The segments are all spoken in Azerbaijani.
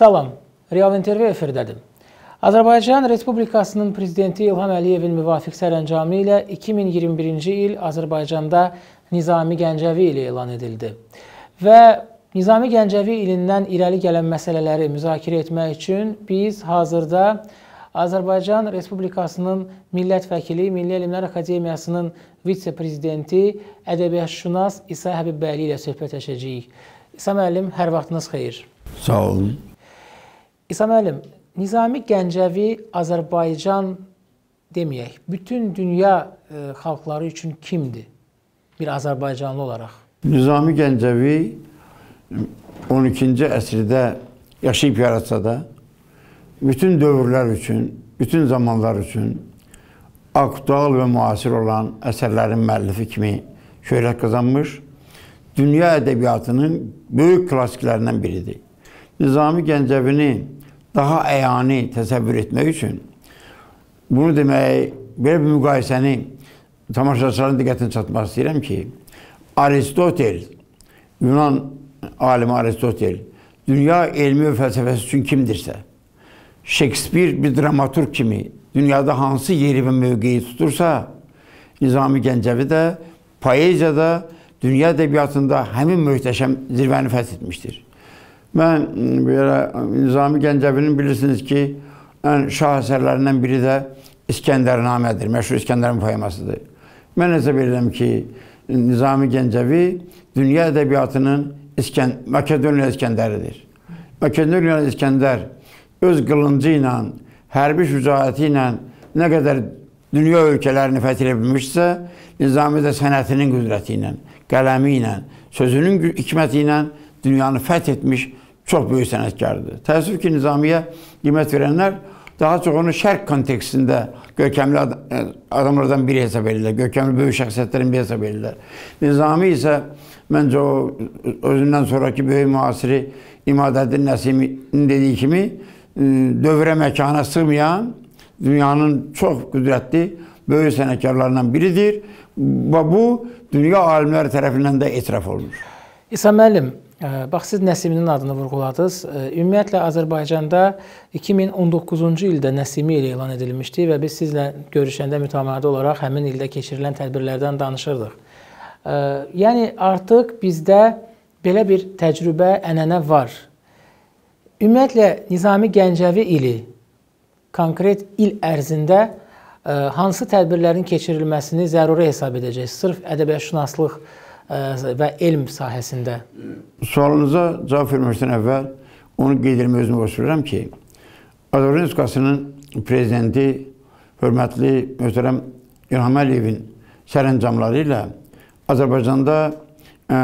Salam, Real intervyu efirdədir. Azərbaycan Respublikasının Prezidenti İlham Əliyevin müvafiq sərəncamı ilə 2021-ci il Azərbaycanda Nizami Gəncəvi ili elan edildi. Və Nizami Gəncəvi ilindən irəli gələn məsələləri müzakirə etmək üçün biz hazırda Azərbaycan Respublikasının millət vəkili, Milli Elmlər Akademiyasının vitse-prezidenti, ədəbiyyatşünas İsa Həbibbəyli ilə söhbət edəcəyik. İsa müəllim, hər vaxtınız xeyir. Sağ olun. İsa müəllim, Nizami Gəncəvi Azərbaycan deməyək, bütün dünya e, xalqları üçün kimdir? Bir Azərbaycanlı olaraq. Nizami Gəncəvi 12-ci əsrdə yaşayıb yaratsa da bütün dövrlər üçün, bütün zamanlar üçün aktual və müasir olan əsərlərin müəllifi kimi şöhrət qazanmış, dünya ədəbiyyatının böyük klassiklərindən biridir. Nizami Gəncəvini daha əyani təsəvvür etmək üçün bunu demək, belə bir müqayisəni tamaşaçıların diqqətini çatmaq istəyirəm ki, Aristotel, Yunan alimi Aristotel, dünya elmi və fəlsəfəsi üçün kimdirsə, Shakespeare bir dramaturg kimi dünyada hansı yeri və mövqeyi tutursa, Nizami Gəncəvi də poeziyada, dünya ədəbiyyatında həmin möhtəşəm zirvəni fəth etmişdir. Mən belə Nizami Gəncəvinin bilirsiniz ki, ən şah əsərlərindən biri də İskəndərnamədir, məşhur İskəndərin poemasıdır. Mən hesab edirəm ki, Nizami Gəncəvi dünya ədəbiyyatının İskən Makedoniya İskəndəridir. Makedoniya İskəndər öz qılıncı ilə, hərbi şücaəti ilə nə qədər dünya ölkələrini fəth edə bilmişsə, Nizami də sənətinin qüdrəti ilə, qələmi ilə, sözünün hikməti ilə dünyanı fəth etmiş çox böyük sənətkardır. Təəssüf ki, Nizamiyə qiymət verənlər daha çox onu şərq kontekstində görkəmli e, adamlardan biri hesab edirlər. Görkəmli böyük şəxsiyyətlərin biri hesab edirlər. Nizami isə məncə o özündən sonraki böyük müasiri İmadəddin Nəsimin dediyi kimi e, dövrə məkana sığmayan dünyanın çox qüdrətli böyük sənətkarlarından biridir və bu dünya alimləri tərəfindən də etiraf olunur. İsa müəllim, Bax siz Nəsiminin adını vurğuladınız. Ümumiyyətlə Azərbaycanda 2019-cu ildə Nəsimi ili elan edilmişdi və biz sizlə görüşəndə mütəmadi olaraq həmin ildə keçirilən tədbirlərdən danışırdıq. Yəni artıq bizdə belə bir təcrübə, ənənə var. Ümumiyyətlə Nizami Gəncəvi ili konkret il ərzində hansı tədbirlərin keçirilməsini zəruri hesab edəcək? Sırf ədəbiyyatşünaslıq və elm sahəsində? Sualınıza cavab verməzdən əvvəl onu qeyd etmək özümü borc verirəm ki, Azərbaycan Respublikasının prezidenti hörmətli möhtərəm İlham Əliyevin sərəncamları ilə Azərbaycanda ə,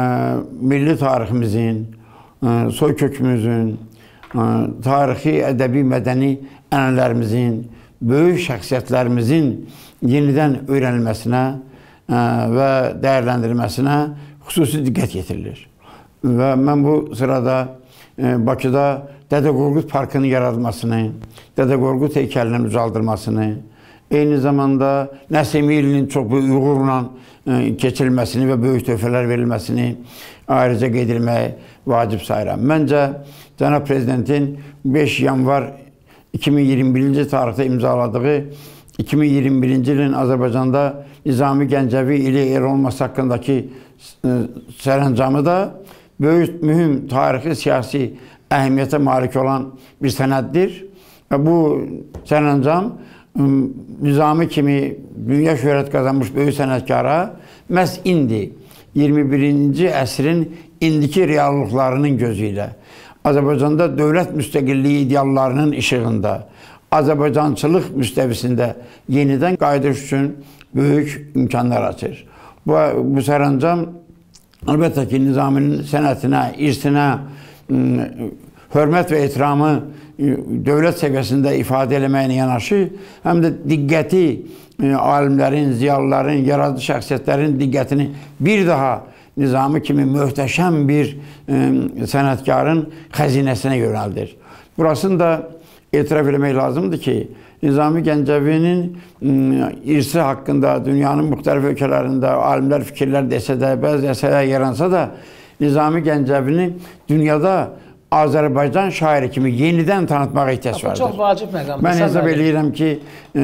milli tariximizin, ə, soy kökümüzün, ə, tarixi, ədəbi, mədəni ənənələrimizin, böyük şəxsiyyətlərimizin yenidən öyrənilməsinə və dəyərləndirilməsinə xüsusi diqqət yetirilir. Və mən bu sırada Bakıda Dədə Qorqud Parkının yaradılmasını, Dədə Qorqud heykəlinin ucaldılmasını, eyni zamanda Nəsimi ilinin çox böyük uğurla keçirilməsini və böyük töhfələr verilməsini ayrıca qeyd edilməyi vacib sayıram. Məncə, Cənab Prezidentin 5 yanvar 2021-ci tarixdə imzaladığı 2021-ci ilin Azərbaycanda Nizami Gəncəvi ili elan olması haqqındakı e, sərəncamı da böyük, mühüm tarixi, siyasi əhəmiyyətə malik olan bir sənəddir. Və bu sərəncam Nizami kimi dünya şöhrət qazanmış böyük sənətkara məhz indi 21-ci əsrin indiki reallıqlarının gözü ilə Azərbaycanda dövlət müstəqilliyi ideallarının işığında Azərbaycançılıq müstəvisində yenidən qayıdış üçün böyük imkanlar açır. Bu, bu sərəncam əlbəttə ki, Nizaminin sənətinə, irsinə, hörmət və ehtiramı dövlət səviyyəsində ifadə eləməyinə yanaşı, həm də diqqəti alimlərin, ziyalıların, yaradıcı şəxsiyyətlərin diqqətini bir daha Nizami kimi möhtəşəm bir sənətkarın xəzinəsinə yönəldir. Burasını da etiraf eləmək lazımdır ki, Nizami Gəncəvinin irsi haqqında dünyanın müxtəlif ölkələrində alimlər fikirlər desə də, bəzi əsərlər yaransa da, Nizami Gəncəvini dünyada Azərbaycan şairi kimi yenidən tanıtmağa ehtiyac Bu vardır. çox vacib məqamdır. Mən Sən hesab müəllim. eləyirəm ki, e,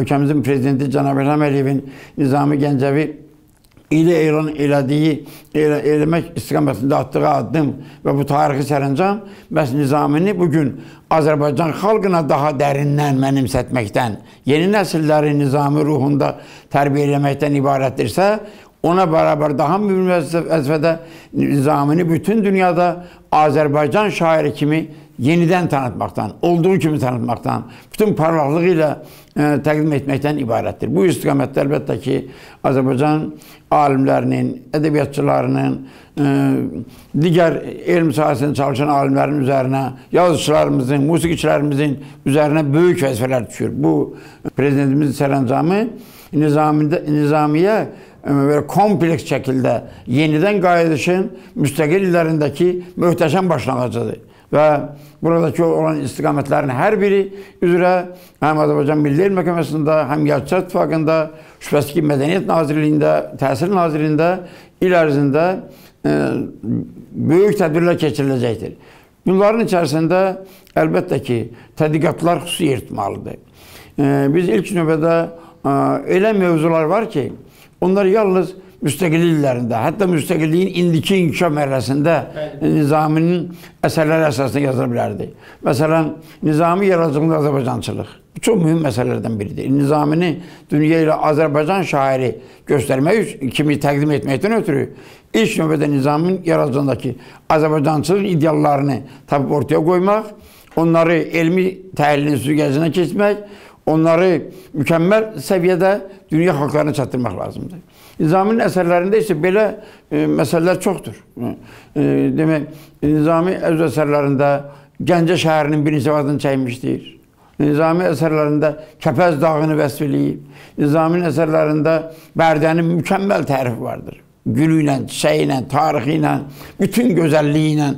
ölkəmizin prezidenti cənab İlham Əliyevin Nizami Gəncəvi ilə elan elədiyi, elə, eləmək istiqamətində atdığı addım və bu tarixi sərəncam bəs Nizamini bu gün Azərbaycan xalqına daha dərindən mənimsətməkdən, yeni nəsilləri Nizami ruhunda tərbiyə eləməkdən ibarətdirsə, ona bərabər daha mühüm vəzifədə Nizamini bütün dünyada Azərbaycan şairi kimi yenidən tanıtmaqdan, olduğu kimi tanıtmaqdan, bütün parlaqlığı ilə təqdim etməkdən ibarətdir. Bu istiqamətdə əlbəttə ki, Azərbaycan alimlərinin, ədəbiyyatçılarının, e, digər elm sahəsində çalışan alimlərin üzərinə, yazıçılarımızın, musiqiçilərimizin üzərinə böyük vəzifələr düşür. Bu prezidentimizin sərəncamı Nizamində, Nizamiyə e, belə kompleks şəkildə yenidən qayıdışın müstəqil illərindəki möhtəşəm başlanğıcıdır və buradakı olan istiqamətlərin hər biri üzrə həm Azərbaycan Milli Elm Məhkəməsində, həm Yazıçılar İttifaqında, şübhəsiz ki, Mədəniyyət Nazirliyində, Təhsil Nazirliyində il ərzində e, böyük tədbirlər keçiriləcəkdir. Bunların içərisində əlbəttə ki, tədqiqatlar xüsusi yer tutmalıdır. E, biz ilk növbədə e, elə mövzular var ki, onlar yalnız müstəqillik illərində, hətta müstəqilliyin indiki inkişaf mərhələsində Nizaminin əsərləri əsasında yazıla bilərdi. Məsələn, Nizami yaradıcılığında Azərbaycançılıq. Çox mühüm məsələlərdən biridir. Nizamini dünya ilə Azərbaycan şairi göstərmək kimi təqdim etməkdən ötürü ilk növbədə Nizamin yaradıcılığındakı Azərbaycançılıq ideallarını tapıb ortaya qoymaq, onları elmi təhlilin süzgəcinə keçmək, onları mükəmməl səviyyədə dünya xalqlarına çatdırmaq lazımdır. Nizaminin əsərlərində isə belə e, məsələlər çoxdur. E, demək, Nizami öz əsərlərində Gəncə şəhərinin birinci adını çəkmişdir. Nizami əsərlərində Kəpəz dağını vəsf eləyib. Nizaminin əsərlərində Bərdənin mükəmməl tərifi vardır. Gülü ilə, çiçəyi ilə, tarixi ilə, bütün gözəlliyi ilə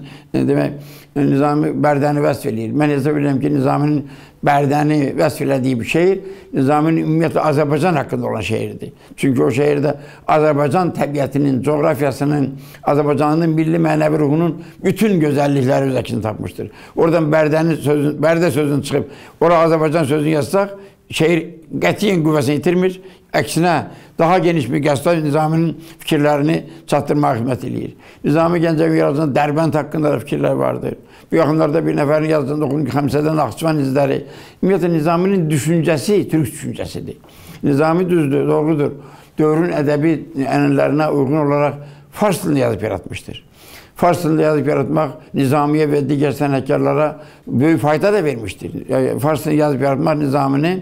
demək, Nizami Bərdəni vəsf eləyir. Mən hesab edirəm ki, Nizaminin Bərdəni vəsf elədiyi bir şeir Nizaminin ümumiyyətlə Azərbaycan haqqında olan şeirdir. Çünki o şeirdə Azərbaycan təbiətinin, coğrafiyasının, Azərbaycanın milli mənəvi ruhunun bütün gözəllikləri öz əksini tapmışdır. Oradan Bərdəni sözün, Bərdə sözünün çıxıb, ora Azərbaycan sözünü yazsaq, şeir qətiyyən qüvvəsini itirmir. Əksinə daha geniş miqyasda Nizaminin fikirlərini çatdırmağa xidmət eləyir. Nizami Gəncəvi yaradıcının Dərbənd haqqında da fikirlər vardır. Bu yaxınlarda bir nəfərin ki, Xəmsədə Naxçıvan izləri. Ümumiyyətlə Nizaminin düşüncəsi türk düşüncəsidir. Nizami düzdür, doğrudur. Dövrün ədəbi ənənələrinə uyğun olaraq fars dilində yazıb yaratmışdır. Fars dilində yazıb yaratmaq Nizamiyə və digər sənətkarlara böyük fayda da vermişdir. Yəni, fars dilində yazıb yaratmaq Nizamini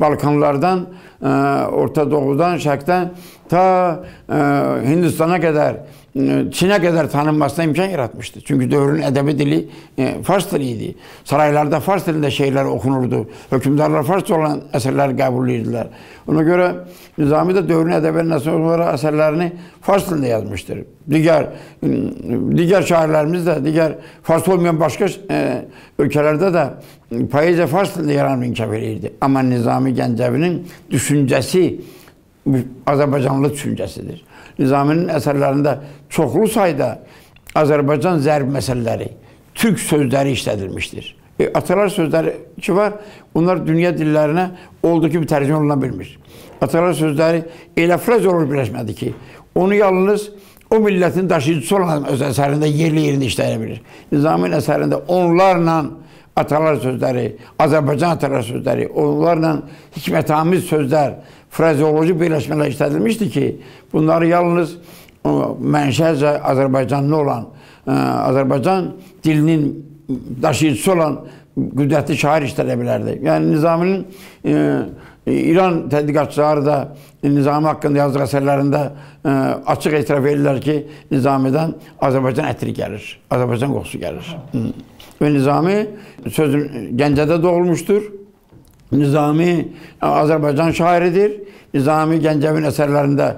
Balkanlardan, ə, Orta Doğudan, Şərqdən ta ə, Hindistana qədər, ə, Çinə qədər tanınmasına imkan yaratmışdı. Çünki dövrün ədəbi dili ə, fars dili idi. Saraylarda fars dilində şeirlər oxunurdu. Hökmdarlar farsça olan əsərləri qəbul edirdilər. Ona görə Nizami də dövrün ədəbi olaraq əsərlərini fars dilində yazmışdır. Digər digər şairlərimiz də, digər fars olmayan başqa ə, ölkələrdə də poeziya fars dilində yaranıb inkişaf edirdi. Amma Nizami Gəncəvinin düşüncəsi Azərbaycanlı düşüncəsidir. Nizaminin əsərlərində çoxlu sayda Azərbaycan zərb məsələləri, türk sözləri işlədilmişdir. E, atalar sözləri ki var, onlar dünya dillərinə olduğu kimi tərcümə oluna bilmir. Atalar sözləri elə fraz olur birləşmədi ki, onu yalnız o millətin daşıyıcısı olan öz əsərində yerli yerində işləyə bilir. Nizamin əsərində onlarla atalar sözləri, Azərbaycan atalar sözləri, onlarla hikmətamiz sözlər, frazeoloji birləşmələr işlədilmişdi ki, bunları yalnız mənşəcə Azərbaycanlı olan, ə, Azərbaycan dilinin daşıyıcısı olan qüdrətli şair işlədə bilərdi. Yəni Nizaminin ə, İran tədqiqatçıları da Nizami haqqında yazdığı əsərlərində ə, açıq etiraf edirlər ki, Nizamidən Azərbaycan ətri gəlir, Azərbaycan qoxusu gəlir. Və Nizami sözün Gəncədə doğulmuşdur. Nizami Azərbaycan şairidir. Nizami Gəncəvin əsərlərində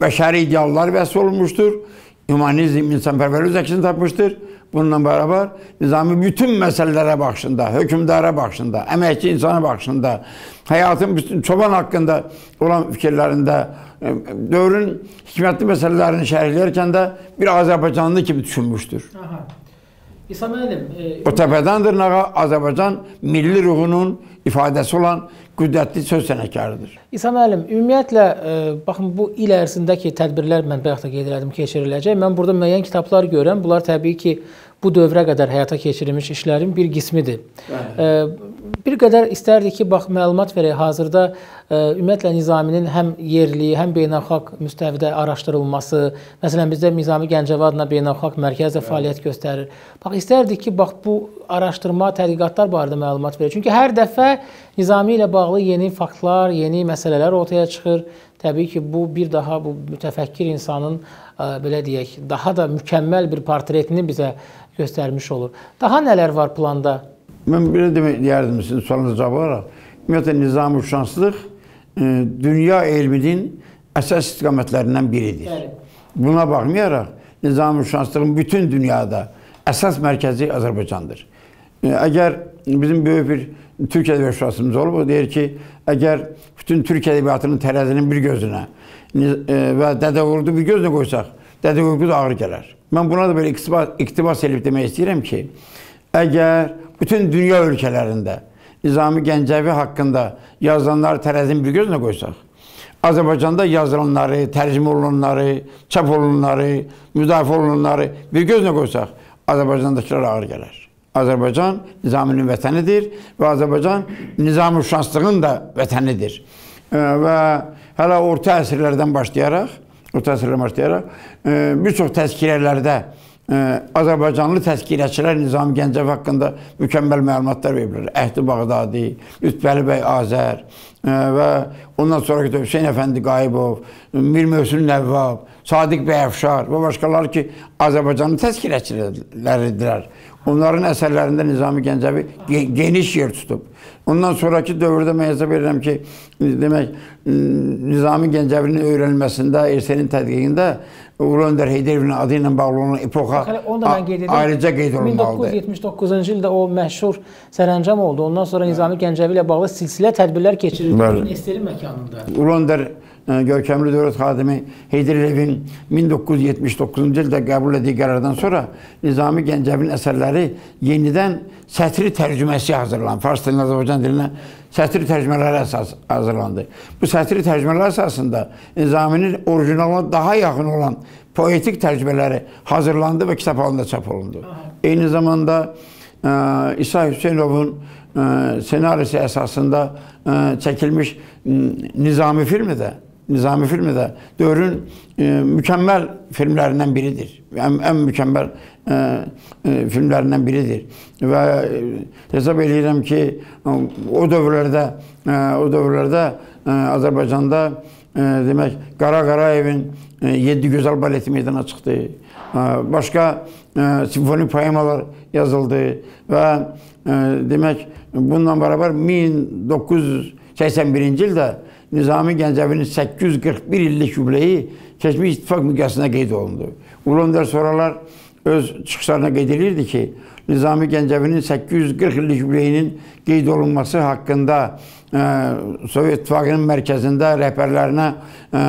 bəşəri ideallar vəsf olunmuşdur. Humanizm, insanpərvərlik əksini tapmışdır. Bununla bərabər Nizami bütün məsələlərə baxışında, hökmdara baxışında, əməkçi insana baxışında, həyatın bütün çoban haqqında olan fikirlərində, dövrün hikmətli məsələlərini şərhləyərkən də bir Azərbaycanlı kimi düşünmüşdür. Aha. İsa müəllim, e, O təpədən dırnağa Azərbaycan milli ruhunun ifadəsi olan qüdrətli söz sənətkarıdır. İsa müəllim, ümumiyyətlə e, baxın bu il ərzindəki tədbirlər mən bayaq da qeyd elədim keçiriləcək. Mən burada müəyyən kitablar görürəm. Bunlar təbii ki, bu dövrə qədər həyata keçirilmiş işlərin bir qismidir. Bəli. Bir qədər istərdik ki, bax məlumat verək. Hazırda ümumiyyətlə Nizaminin həm yerli, həm beynəlxalq müstəvidə araşdırılması, məsələn bizdə Nizami Gəncəvi adına beynəlxalq mərkəz də fəaliyyət göstərir. Bax istərdik ki, bax bu araşdırma, tədqiqatlar barədə məlumat verək. Çünki hər dəfə Nizami ilə bağlı yeni faktlar, yeni məsələlər ortaya çıxır. Təbii ki, bu bir daha bu mütəfəkkir insanın belə deyək, daha da mükəmməl bir portretini bizə göstərmiş olur. Daha nələr var planda? Mən belə demək deyərdim sizin sualınıza cavab olaraq. Ümumiyyətlə nizam şanslıq e, dünya elminin əsas istiqamətlərindən biridir. Bəli. Buna baxmayaraq nizam şanslığın bütün dünyada əsas mərkəzi Azərbaycandır. E, əgər bizim böyük bir Türk ədəbiyyatçımız olub, o deyir ki, əgər bütün Türk ədəbiyyatının tərəzinin bir gözünə e, və Dədə Qorqudu bir gözünə qoysaq, Dədə Qorqud ağır gələr. Mən buna da belə iqtibas, iqtibas edib demək istəyirəm ki, əgər bütün dünya ölkələrində Nizami Gəncəvi haqqında yazılanları tərəzin bir gözünə qoysaq, Azərbaycanda yazılanları, tərcümə olunanları, çap olunanları, müdafiə olunanları bir gözünə qoysaq, Azərbaycandakılar ağır gələr. Azərbaycan Nizaminin vətənidir və Azərbaycan Nizami şanslığın da vətənidir. Və hələ orta əsrlərdən başlayaraq orta əsrlərdən başlayaraq e, bir çox təzkirələrdə e, Azərbaycanlı təzkirəçilər Nizami Gəncəvi haqqında mükəmməl məlumatlar veriblər. Əhdi Bağdadi, Lütfəli bəy Azər e, və ondan sonraki da Hüseyn Əfəndi Qayıbov, Mir Mövsün Nəvvab, Sadiq bəy Əfşar və başqaları ki, Azərbaycanlı təzkirəçiləridirlər. Onların əsərlərində Nizami Gəncəvi geniş yer tutub. Ondan sonraki dövrdə mən hesab edirəm ki, demək Nizami Gəncəvinin öyrənilməsində, Ersenin tədqiqində Ulu Öndər Heydərevin adı ilə bağlı olan epoxa ayrıca qeyd olunmalıdır. 1979-cu ildə o məşhur sərəncam oldu. Ondan sonra Nizami Gəncəvi ilə bağlı silsilə tədbirlər keçirildi Esterin məkanında. Ulu Öndər görkəmli dövlət xadimi Heydər Əliyevin 1979-cu ildə qəbul etdiyi qərardan sonra Nizami Gəncəvin əsərləri yenidən sətri tərcüməsi hazırlandı. Fars dilinə, Azərbaycan dilinə sətri tərcümələri əsas hazırlandı. Bu sətri tərcümələr əsasında Nizaminin orijinalına daha yaxın olan poetik tərcümələri hazırlandı və kitab halında çap olundu. Eyni zamanda ə, İsa Hüseynovun ə, senarisi əsasında ə, çəkilmiş Nizami filmi də Nizami filmi də dövrün e, mükəmməl filmlərindən biridir. Ən, ən mükəmməl e, e, filmlərindən biridir. Və e, hesab edirəm ki, o dövrlərdə e, o dövrlərdə e, Azərbaycanda e, demək Qara Qarayevin e, 7 gözəl baleti meydana çıxdı. E, başqa e, simfonik poemalar yazıldı və e, demək bununla bərabər 1981-ci ildə Nizami Gəncəvinin 841 illik yubileyi keçmiş ittifaq miqyasına qeyd olundu. Ulu Öndər sonralar öz çıxışlarına qeyd edirdi ki, Nizami Gəncəvinin 840 illik yubileyinin qeyd olunması haqqında ə, e, Sovet İttifaqının mərkəzində rəhbərlərinə ə, e,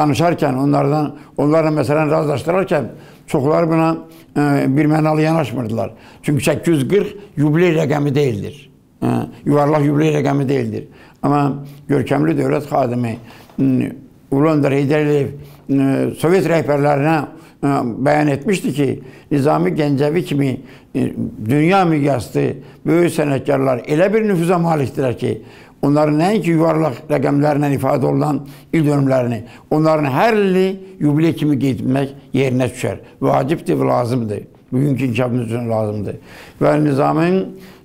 danışarkən, onlardan onlarla məsələn razılaşdırarkən çoxları buna ə, e, bir mənalı yanaşmırdılar. Çünki 840 yubiley rəqəmi deyildir. Ə, yuvarlaq yubiley rəqəmi deyildir. Amma görkəmli dövlət xadimi Ulu Öndər Heydər Əliyev Sovet rəhbərlərinə bəyan etmişdi ki, Nizami Gəncəvi kimi dünya miqyaslı böyük sənətkarlar elə bir nüfuza malikdirlər ki, onların nəinki yuvarlaq rəqəmlərlə ifadə olunan il dönümlərini, onların hər ili yubiley kimi qeyd etmək yerinə düşər. Vacibdir və lazımdır. Bugünkü inkişafımız üçün lazımdır. Və Nizamin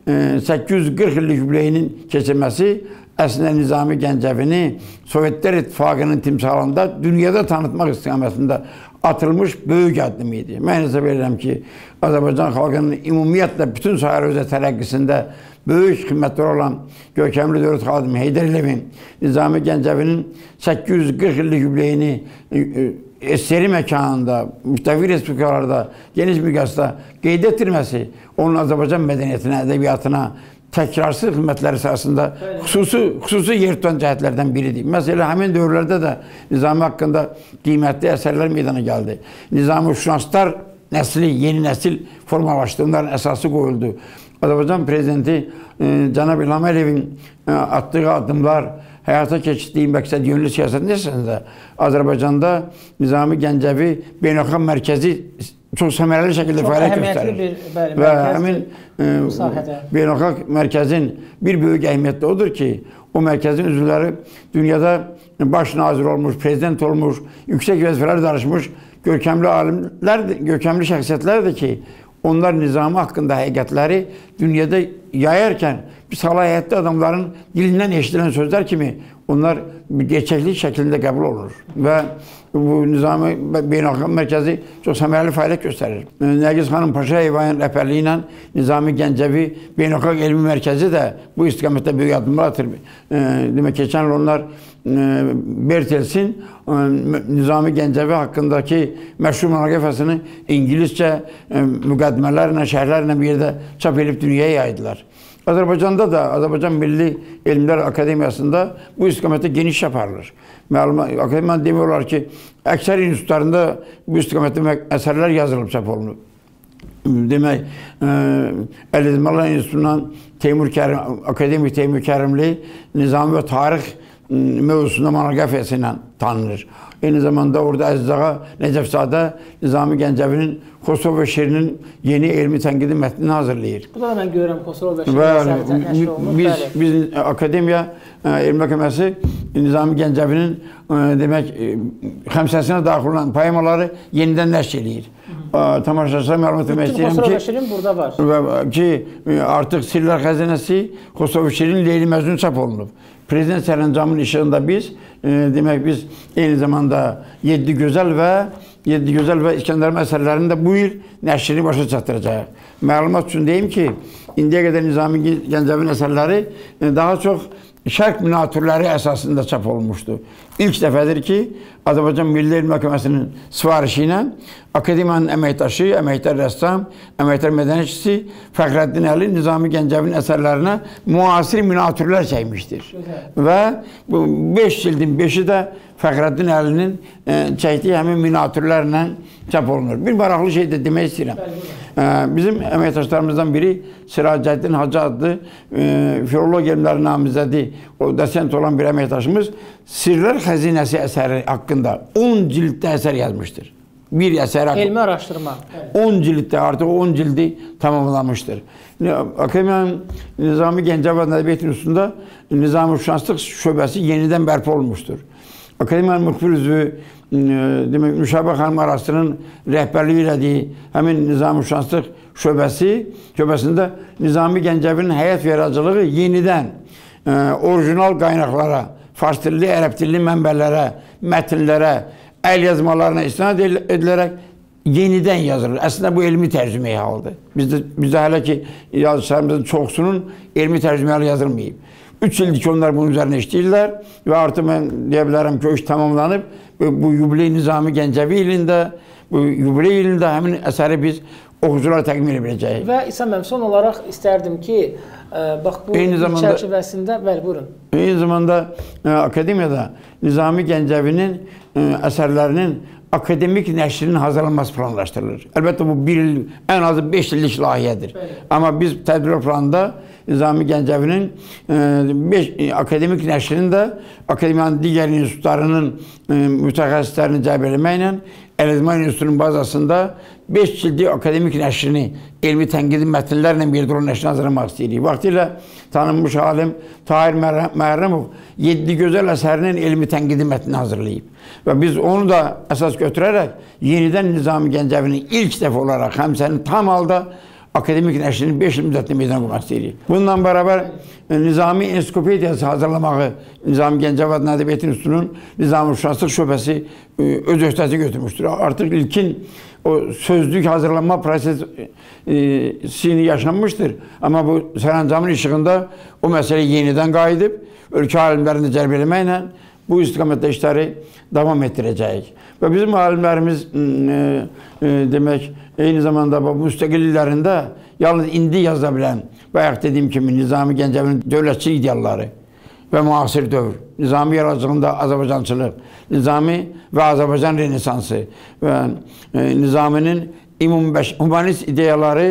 840 illik yubileyinin keçirməsi əslində Nizami Gəncəvini Sovetlər İttifaqının timsalında dünyada tanıtmaq istiqamətində atılmış böyük addım idi. Mən hesab edirəm ki, Azərbaycan xalqının ümumiyyətlə bütün sahələr özə tərəqqisində böyük xidmətləri olan görkəmli dövlət xadimi Heydər Əliyevin Nizami Gəncəvinin 840 illik yubileyini e, e, SSR məkanında, müxtəlif respublikalarda, geniş miqyasda qeyd etdirməsi onun Azərbaycan mədəniyyətinə, ədəbiyyatına, təkrarsız xidmətləri sırasında xüsusi xüsusi yer tutan cəhətlərdən biridir. Məsələn, həmin dövrlərdə də Nizami haqqında qiymətli əsərlər meydana gəldi. Nizami şünanslar nəsli, yeni nəsil formalaşdı. Onların əsası qoyuldu. Azərbaycan prezidenti e, cənab İlham Əliyevin e, atdığı addımlar, həyata keçirdiyi məqsəd yönlü siyasət nəsəndə Azərbaycanda Nizami Gəncəvi beynəlxalq mərkəzi çox səmərəli şəkildə fəaliyyət göstərir. Bir, bəli, və həmin e, beynəlxalq mərkəzin bir böyük əhəmiyyəti odur ki, o mərkəzin üzvləri dünyada baş nazir olmuş, prezident olmuş, yüksək vəzifələr danışmış görkəmli alimlər, görkəmli şəxsiyyətlərdir ki, onlar nizamı haqqında həqiqətləri dünyada yayarkən bir səlahiyyətli adamların dilindən eşidilən sözlər kimi onlar gerçəklik şəklində qəbul olunur və bu nizami beynəlxalq mərkəzi çox səmərəli fəaliyyət göstərir. Nəgiz xanım Paşayevayın rəhbərliyi ilə Nizami Gəncəvi Beynəlxalq Elmi Mərkəzi də bu istiqamətdə böyük addımlar atır. Demək, keçən il onlar Bertelsin Nizami Gəncəvi haqqındakı məşhur monoqrafiyasını ingiliscə müqəddimələrlə, şərhlərlə bir yerdə çap edib dünyaya yaydılar. Azərbaycanda da Azərbaycan Milli Elmlər Akademiyasında bu istiqamətdə geniş aparılır. Məlumat akademiyanın demək olar ki, əksər institutlarında bu istiqamətdə əsərlər yazılıb çap olunub. Demək, Əli İzmallar İnstitutundan Teymur Kərim, akademik Teymur Kərimli Nizami və Tarix mövzusunda monoqrafiyası ilə tanınır. Eyni zamanda orada Əziz Ağa Nəcəfzadə Nizami Gəncəvinin Xosrov və Şirinin yeni elmi tənqidi mətnini hazırlayır. Bu da mən görürəm Xosrov və Şirin nəşr olunur. Biz, bəli. biz akademiya e, elm məhkəməsi Nizami Gəncəvinin e, demək e, xəmsəsinə daxil olan poemaları yenidən nəşr eləyir. Tamaşaçılara məlumat vermək istəyirəm ki, Şirin burada var. Və ki artıq Sirlər Xəzinəsi Xosrov Şirin Leyli Məcnun çap olunub. Prezident sərəncamının işığında biz, e, demək biz eyni zamanda 7 gözəl və 7 gözəl və İskəndər məsələlərini də bu il nəşrini başa çatdıracağıq. Məlumat üçün deyim ki, indiyə qədər Nizami Gəncəvin əsərləri e, daha çox şərq miniatürləri əsasında çap olunmuşdu. İlk dəfədir ki, Azərbaycan Milli Elm Məhkəməsinin sifarişi ilə Akademiyanın əməkdaşı, əməkdar rəssam, əməkdar mədəniyyətçisi Fəxrəddin Əli Nizami Gəncəvin əsərlərinə müasir miniatürlər çəkmişdir. Və bu 5 cildin 5-i də Fəxrəddin Əlinin e, çəkdiyi həmin miniatürlərlə çap olunur. Bir maraqlı şey də demək istəyirəm. E, bizim əməkdaşlarımızdan biri Siracəddin Hacı adlı e, filoloq elmləri namizədi, o dosent olan bir əməkdaşımız Sirlər Xəzinəsi əsəri haqqında 10 cilddə əsər yazmışdır. Bir əsər haqqında. Elmi araşdırma. 10 cilddə, artıq 10 cildi tamamlamışdır. Akademiyanın Nizami Gəncəvad Ədəbiyyat İnstitutunda Nizami Şanslıq şöbəsi yenidən bərpa olmuşdur. Akademiyanın müxbir üzvü demək Müşabə xanım arasının rəhbərliyi elədiyi həmin Nizami Şanslıq şöbəsi şöbəsində Nizami Gəncəvinin həyat yaradıcılığı yenidən ə, orijinal qaynaqlara, fars dilli, ərəb dilli mənbələrə, mətnlərə, əl yazmalarına istinad edilərək yenidən yazılır. Əslində bu elmi tərcüməyə haldır. Bizdə bizdə hələ ki yazıçılarımızın çoxsunun elmi tərcüməli yazılmayıb. 3 ildir ki, onlar bunun üzərində işləyirlər və artıq mən deyə bilərəm ki, o iş tamamlanıb. Bu yubiley Nizami Gəncəvi ilində, bu yubiley ilində həmin əsəri biz oxuculara təqdim edə biləcəyik. Və İsa müəllim, son olaraq istərdim ki, e, bax bu eyni zamanda, çərçivəsində, bəli, buyurun. Eyni zamanda ə, e, akademiyada Nizami Gəncəvinin ə, e, əsərlərinin akademik nəşrinin hazırlanması planlaşdırılır. Əlbəttə bu 1 il, ən azı 5 illik layihədir. Bəli. Amma biz tədbir planında Nizami Gəncəvinin 5 e, akademik nəşrinin də akademiyanın digər institutlarının e, mütəxəssislərini cəlb etməklə Əlizman İnstitutunun bazasında 5 cildi akademik nəşrini elmi tənqidi mətnlərlə bir dron nəşrini hazırlamaq istəyirik. Vaxtilə tanınmış alim Tahir Məhərrəmov 7 gözəl əsərinin elmi tənqidi mətnini hazırlayıb. Və biz onu da əsas götürərək yenidən Nizami Gəncəvinin ilk dəfə olaraq həmsənin tam halda akademik nəşrinin 5 il müddətli meydana qoymaq istəyirik. Bununla bərabər e, Nizami Ensiklopediyası hazırlamağı Nizami Gəncəvad Ədəbiyyat İnstitutunun Nizami Şünaslıq şöbəsi e, öz öhdəsi götürmüşdür. Artıq ilkin o sözlük hazırlanma prosesini e, yaşanmışdır. Amma bu sərəncamın işığında o məsələ yenidən qayıdıb, ölkə alimlərini cəlb eləməklə bu istiqamətdə işləri davam etdirəcəyik. Və bizim alimlərimiz e, e, demək eyni zamanda bu müstəqil illərində yalnız indi yaza bilən, bayaq dediyim kimi Nizami Gəncəvinin dövlətçi idealları və müasir dövr, Nizami yaradıcılığında Azərbaycançılıq, Nizami və Azərbaycan renesansı və e, Nizaminin humanist ideyaları,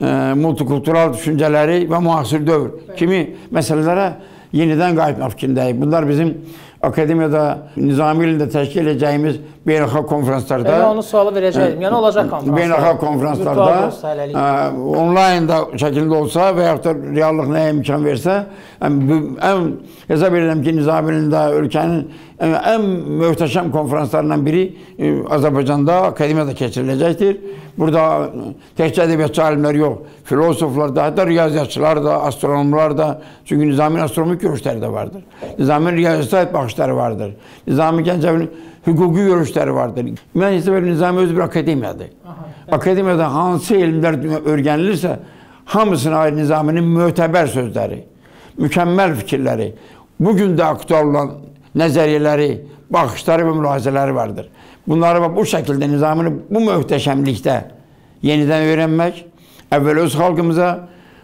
e, multikultural düşüncələri və müasir dövr kimi məsələlərə yenidən qayıtmaq fikrindəyik. Bunlar bizim akademiyada Nizami ilində təşkil edəcəyimiz beynəlxalq konfranslarda Yəni onu sualı verəcəydim. Yəni olacaq konfranslar. Beynəlxalq konfranslarda onlayn da şəkildə olsa və yaxud da reallıq nəyə imkan versə, yəni, ən hesab edirəm ki, Nizami ilində ölkənin yəni, ən möhtəşəm konfranslarından biri e, Azərbaycanda akademiyada keçiriləcəkdir. Burada təkcə ədəbiyyatçı alimlər yox, filosoflar da, hətta riyaziyyatçılar da, astronomlar da, çünki Nizaminin astronomik görüşləri də vardır. Nizaminin riyaziyyat baxışları vardır. Nizami Gəncəvinin hüquqi görüşləri vardır. Edirəm Nizami öz bir akademiyadır. Aha, Akademiyada hansı elmlər öyrənilirsə, hamısına aid Nizaminin mötəbər sözləri, mükəmməl fikirləri, bu gün də aktual olan nəzəriyyələri, baxışları və mülahizələri vardır. Bunları bu şəkildə nizamını bu möhtəşəmlikdə yenidən öyrənmək, əvvəl öz xalqımıza,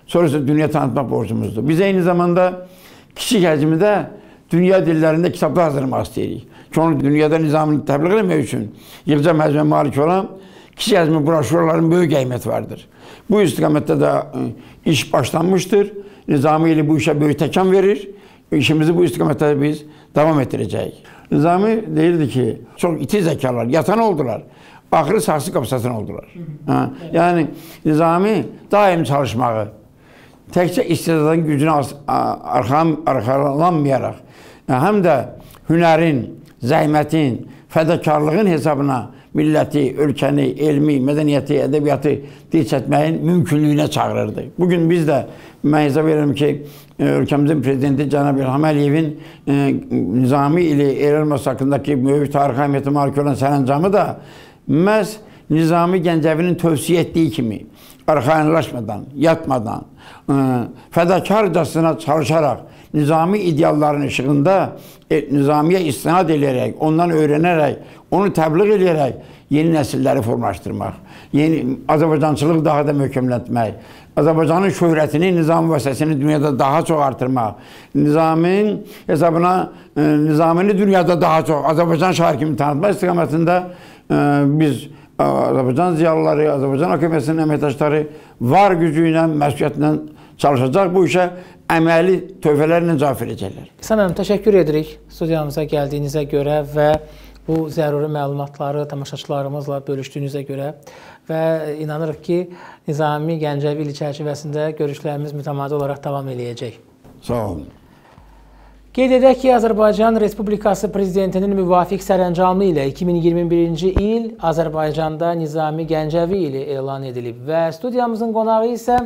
sonra isə dünya tanıtmaq borcumuzdur. Biz eyni zamanda kiçik həcmdə dünya dillərində kitablar hazırlamaq istəyirik. Onu dünyada nizamını təbliğ etmək üçün yığcam həcmə malik olan kiçik həcmli broşurların böyük qiyməti vardır. Bu istiqamətdə də e, iş başlanmışdır. Nizami ilə bu işə böyük təkan verir. İşimizi bu istiqamətdə biz davam etdirəcəyik. Nizami deyirdi ki, çok iti zekalar, yatan oldular. Axırı saksı qapsasın oldular. Ha, yəni Nizami daim çalışmağı, təkcə istedadın gücünə arxalanmayaraq, həm də hünərin, zəhmətin, fədakarlığın hesabına milləti, ölkəni, elmi, mədəniyyəti, ədəbiyyatı dirçətməyin mümkünlüyünə çağırırdı. Bugün biz də mən hesab edirəm ki, e, ölkəmizin prezidenti cənab İlham Əliyevin e, Nizami ilə Elmas haqqındakı böyük tarixi əhəmiyyəti malik olan sərəncamı da məhz Nizami Gəncəvinin tövsiyə etdiyi kimi arxayınlaşmadan, yatmadan, ə, e, fədakarcasına çalışaraq nizami idealların işığında e, nizamiyə istinad edərək, ondan öyrənərək, onu təbliğ edərək yeni nəsilləri formalaşdırmaq, yeni Azərbaycançılıq daha da möhkəmlətmək, Azərbaycanın şöhrətini, nizam vəsəsini dünyada daha çox artırmaq, nizamin hesabına e, nizamini dünyada daha çox Azərbaycan şair kimi tanıtmaq istiqamətində e, biz Azərbaycan ziyalıları, Azərbaycan Akademiyasının əməkdaşları var gücü ilə, məsuliyyətlə çalışacaq bu işə əməli tövbələrlə cavab verəcəklər. İhsan müəllim, təşəkkür edirik studiyamıza gəldiyinizə görə və bu zəruri məlumatları tamaşaçılarımızla bölüşdüyünüzə görə və inanırıq ki, Nizami Gəncəvi ili çərçivəsində görüşlərimiz mütəmadi olaraq davam eləyəcək. Sağ olun. Qeyd edək ki, Azərbaycan Respublikası Prezidentinin müvafiq sərəncamı ilə 2021-ci il Azərbaycanda Nizami Gəncəvi ili elan edilib və studiyamızın qonağı isə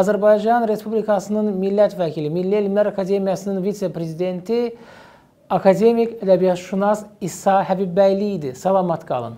Azərbaycan Respublikasının millət vəkili, Milli Elmlər Akademiyasının vitse-prezidenti, akademik ədəbiyyatşünas İsa Həbibbəyli idi. Salamat qalın.